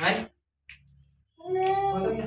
来？我等一下，